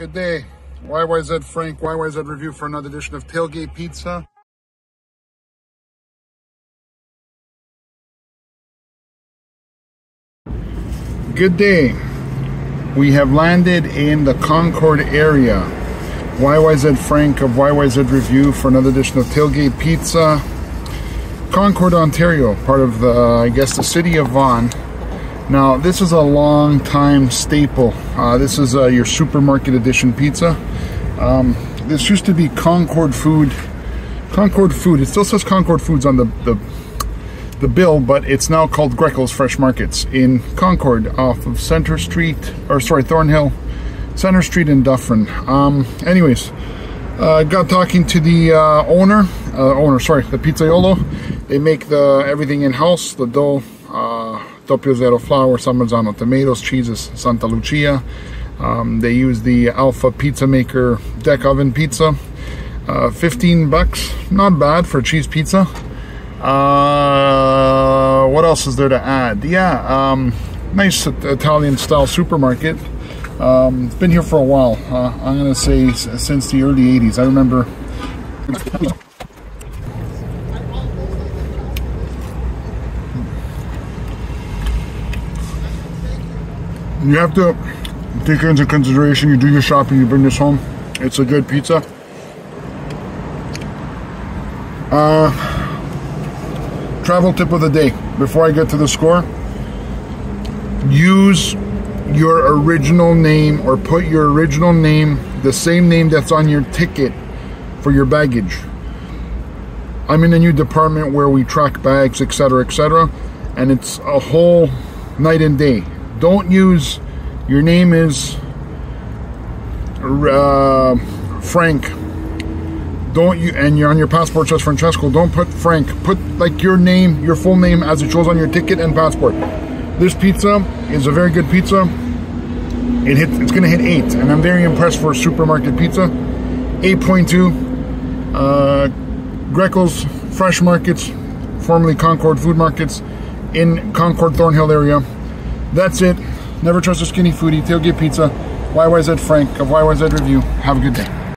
Good day. YYZ Frank, YYZ Review for another edition of Tailgate Pizza. Good day. We have landed in the Concord area. YYZ Frank of YYZ Review for another edition of Tailgate Pizza. Concord, Ontario, part of the, I guess, the city of Vaughan. Now, this is a long time staple. Uh, this is uh, your supermarket edition pizza. Um, this used to be Concord Food. Concord Food. It still says Concord Foods on the, the, the bill, but it's now called Greco's Fresh Markets in Concord off of Center Street, or sorry, Thornhill, Center Street in Dufferin. Um, anyways, uh, got talking to the uh, owner, uh, owner, sorry, the Pizzaiolo. They make the everything in-house, the dough, uh, Doppio Zero flour, San Marzano tomatoes, cheeses, Santa Lucia. Um, they use the Alpha Pizza Maker deck oven pizza. Uh, 15 bucks, not bad for a cheese pizza. Uh, what else is there to add? Yeah, um, nice Italian style supermarket. Um, it's been here for a while. Uh, I'm gonna say since the early 80s. I remember. You have to take into consideration, you do your shopping, you bring this home. It's a good pizza. Uh, travel tip of the day. Before I get to the score, use your original name or put your original name, the same name that's on your ticket for your baggage. I'm in a new department where we track bags, etc., etc., and it's a whole night and day don't use your name is uh, Frank. Don't you and you're on your passport says Francesco. Don't put Frank. Put like your name, your full name as it shows on your ticket and passport. This pizza is a very good pizza. It hit. It's gonna hit eight, and I'm very impressed for a supermarket pizza. 8.2. Uh, Greco's Fresh Markets, formerly Concord Food Markets, in Concord Thornhill area. That's it. Never trust a skinny foodie. Tailgate Pizza. YYZ Frank of YYZ Review. Have a good day.